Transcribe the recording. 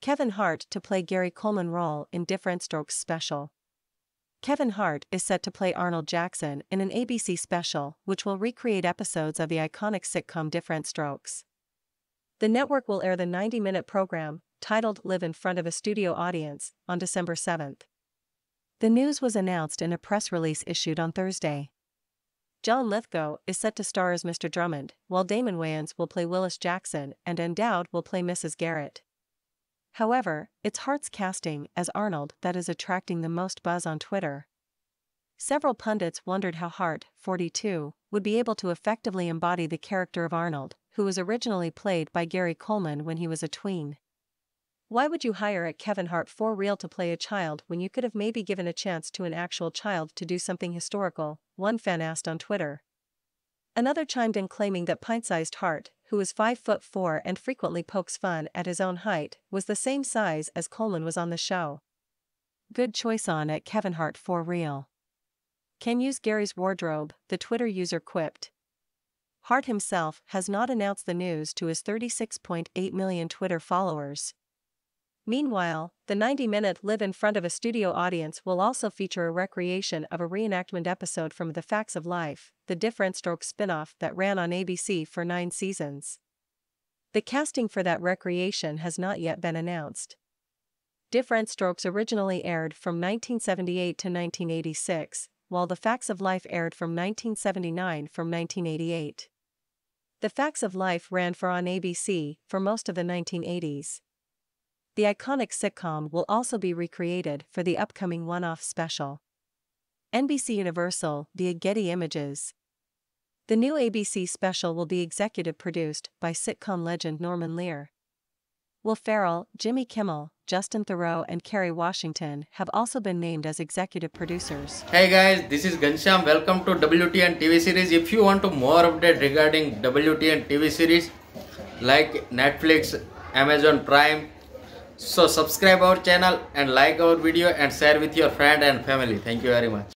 Kevin Hart to play Gary Coleman role in Diff'rent Strokes special. Kevin Hart is set to play Arnold Jackson in an ABC special which will recreate episodes of the iconic sitcom Diff'rent Strokes. The network will air the 90 minute program, titled Live in Front of a Studio Audience, on December 7th. The news was announced in a press release issued on Thursday. John Lithgow is set to star as Mr. Drummond, while Damon Wayans will play Willis Jackson and Ann Dowd will play Mrs. Garrett. However, it's Hart's casting as Arnold that is attracting the most buzz on Twitter. Several pundits wondered how Hart, 42, would be able to effectively embody the character of Arnold, who was originally played by Gary Coleman when he was a tween. Why would you hire a Kevin Hart for real to play a child when you could have maybe given a chance to an actual child to do something historical? One fan asked on Twitter. Another chimed in claiming that pint-sized Hart, who is 5 foot 4 and frequently pokes fun at his own height, was the same size as Coleman was on the show. Good choice on at Kevin Hart for real. Can use Gary's wardrobe, the Twitter user quipped. Hart himself has not announced the news to his 36.8 million Twitter followers. Meanwhile, the 90 minute Live in Front of a Studio audience will also feature a recreation of a reenactment episode from The Facts of Life, the Diff'rent Stroke spin off that ran on ABC for nine seasons. The casting for that recreation has not yet been announced. Diff'rent Strokes originally aired from 1978 to 1986, while The Facts of Life aired from 1979 from 1988. The Facts of Life ran for on ABC for most of the 1980s. The iconic sitcom will also be recreated for the upcoming one off special. NBC Universal via Getty Images. The new ABC special will be executive produced by sitcom legend Norman Lear. Will Ferrell, Jimmy Kimmel, Justin Theroux, and Kerry Washington have also been named as executive producers. Hey guys, this is Gansham. Welcome to WTN TV series. If you want to more update regarding WTN TV series like Netflix, Amazon Prime, so subscribe our channel and like our video and share with your friend and family. Thank you very much.